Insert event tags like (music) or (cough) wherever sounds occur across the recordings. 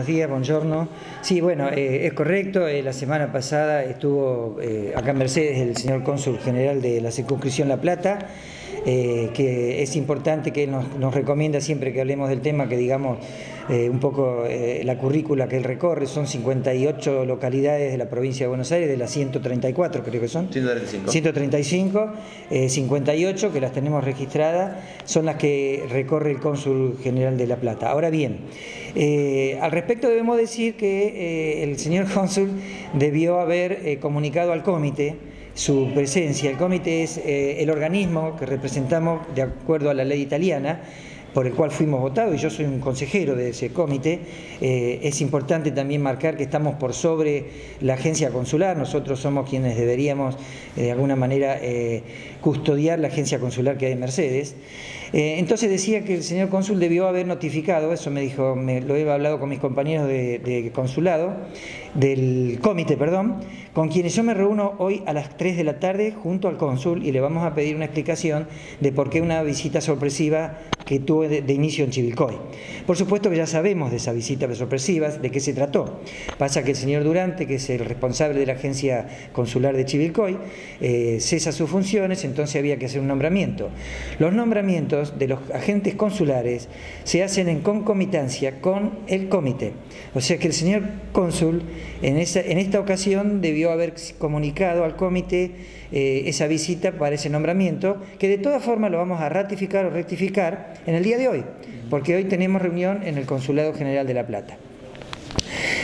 buenos días, buongiorno. Sí, bueno, eh, es correcto, eh, la semana pasada estuvo eh, acá en Mercedes el señor cónsul general de la circunscripción La Plata, que es importante que nos, nos recomienda siempre que hablemos del tema que digamos un poco la currícula que él recorre, son 58 localidades de la provincia de Buenos Aires, de las 134 creo que son. 135. 135, 58 que las tenemos registradas, son las que recorre el cónsul general de La Plata. Ahora bien, al respecto debemos decir que el señor (laughs) cónsul debió haber comunicado al comité su presencia. El comité es el organismo que representamos de acuerdo a la ley italiana por el cual fuimos votados y yo soy un consejero de ese comité, es importante también marcar que estamos por sobre la agencia consular, nosotros somos quienes deberíamos de alguna manera custodiar la agencia consular que hay en Mercedes. entonces decía que el señor cónsul debió haber notificado, eso me dijo, me, lo he hablado con mis compañeros de, de consulado, del comité, perdón, con quienes yo me reúno hoy a las 3 de la tarde junto al cónsul y le vamos a pedir una explicación de por qué una visita sorpresiva que tuvo de, inicio en Chivilcoy. Por supuesto que ya sabemos de esa visita sorpresiva, de qué se trató. Pasa que el señor Durante, que es el responsable de la agencia consular de Chivilcoy, eh, cesa sus funciones, entonces había que hacer un nombramiento. Los nombramientos de los agentes consulares se hacen en concomitancia con el comité. O sea que el señor cónsul en esta ocasión debió haber comunicado al comité eh, esa visita para ese nombramiento, que de todas formas lo vamos a ratificar o rectificar en el día de hoy, porque hoy tenemos reunión en el Consulado General de La Plata.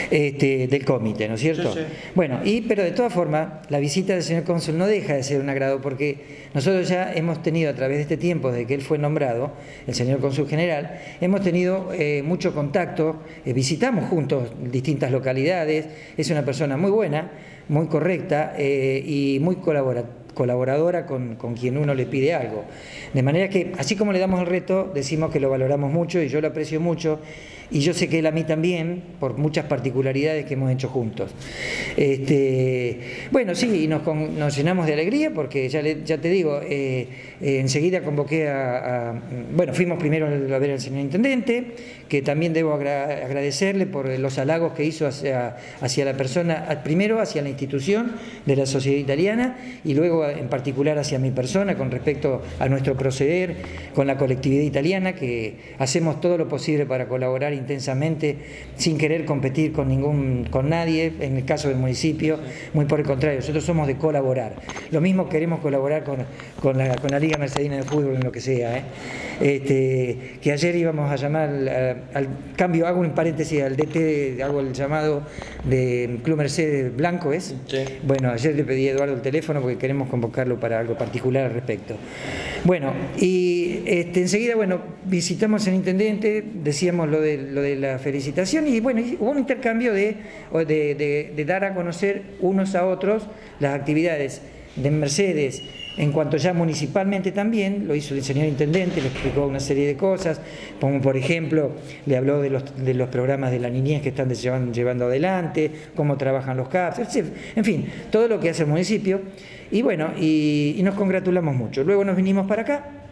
Este, del comité, ¿no es cierto? Sí, sí. Bueno, y, pero de todas formas, la visita del señor cónsul no deja de ser un agrado porque nosotros ya hemos tenido a través de este tiempo, desde que él fue nombrado, el señor cónsul general, hemos tenido eh, mucho contacto, eh, visitamos juntos distintas localidades, es una persona muy buena, muy correcta eh, y muy colaborativa colaboradora con, con, quien uno le pide algo. De manera que, así como le damos el reto, decimos que lo valoramos mucho y yo lo aprecio mucho y yo sé que él a mí también, por muchas particularidades que hemos hecho juntos. Este, bueno, sí, y nos, llenamos de alegría porque ya, le, ya te digo, eh, eh, enseguida convoqué a, Bueno, fuimos primero a ver al señor Intendente, que también debo agra agradecerle por los halagos que hizo hacia, hacia la persona, primero hacia la institución de la sociedad italiana y luego en particular hacia mi persona con respecto a nuestro proceder con la colectividad italiana, que hacemos todo lo posible para colaborar intensamente sin querer competir con ningún con nadie, en el caso del municipio, muy por el contrario, nosotros somos de colaborar. Lo mismo queremos colaborar con, con, la, con la Liga Mercedina de Fútbol en lo que sea. ¿eh? Este, que ayer íbamos a llamar al, al, cambio, hago un paréntesis al DT, hago el llamado de Club Mercedes Blanco, ¿es? Sí. Bueno, ayer le pedí a Eduardo el teléfono porque queremos convocarlo para algo particular al respecto. Bueno, y este, enseguida, bueno, visitamos al intendente, decíamos lo de, lo de la felicitación y bueno, hubo un intercambio de, dar a conocer unos a otros las actividades de Mercedes, en cuanto ya municipalmente también, lo hizo el señor intendente, le explicó una serie de cosas, como por ejemplo, le habló de los, de los programas de la niñez que están llevando, llevando adelante, cómo trabajan los CAPS, en fin, todo lo que hace el municipio. Y bueno, y, y nos congratulamos mucho. Luego nos vinimos para acá,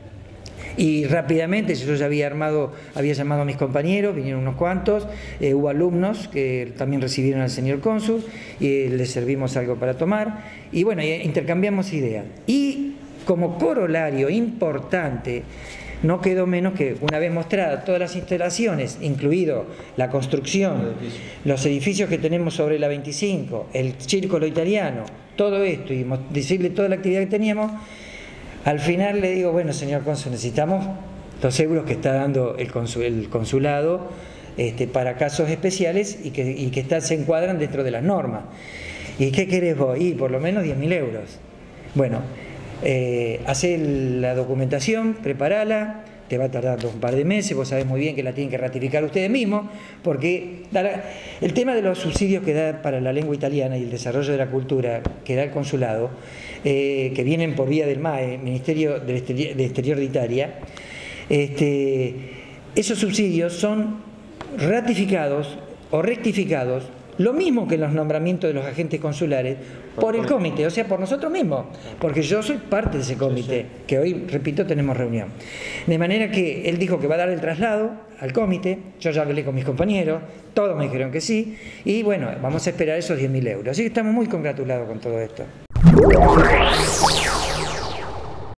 y rápidamente yo ya había armado, había llamado a mis compañeros, vinieron unos cuantos, eh, hubo alumnos que también recibieron al señor cónsul y eh, les servimos algo para tomar y bueno, intercambiamos ideas. Y como corolario importante, no quedó menos que una vez mostradas todas las instalaciones, incluido la construcción, los edificios que tenemos sobre la 25, el círculo italiano, todo esto y decirle toda la actividad que teníamos, al final le digo, bueno, señor cónsul, necesitamos los euros que está dando el, consul, el consulado este, para casos especiales y que, y que se encuadran dentro de las normas. ¿Y qué querés vos? Y por lo menos 10.000 euros. Bueno, eh, hace la documentación, preparala, te va a tardar un par de meses, vos sabés muy bien que la tienen que ratificar ustedes mismos, porque el tema de los subsidios que da para la lengua italiana y el desarrollo de la cultura que da el consulado, eh, que vienen por vía del MAE, Ministerio de, Exterior de Italia, este, esos subsidios son ratificados o rectificados lo mismo que los nombramientos de los agentes consulares, por el comité, o sea, por nosotros mismos, porque yo soy parte de ese comité, que hoy, repito, tenemos reunión. De manera que él dijo que va a dar el traslado al comité, yo ya hablé con mis compañeros, todos me dijeron que sí, y bueno, vamos a esperar esos 10.000 euros. Así que estamos muy congratulados con todo esto.